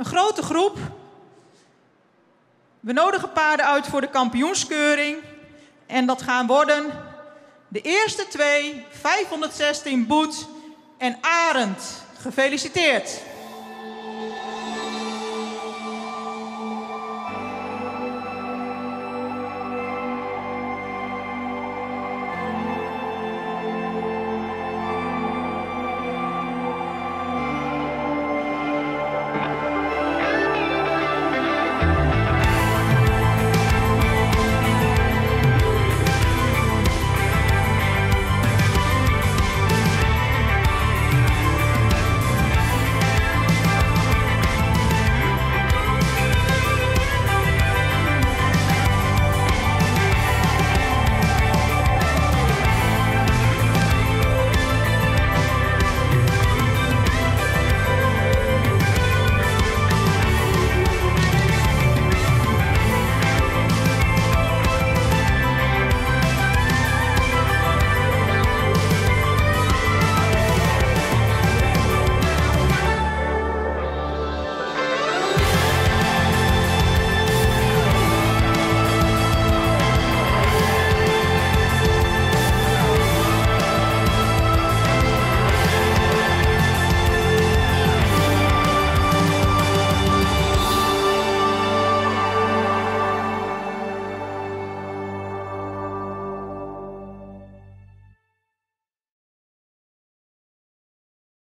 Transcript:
Een grote groep. We nodigen paarden uit voor de kampioenskeuring. En dat gaan worden de eerste twee, 516 Boet en Arend. Gefeliciteerd.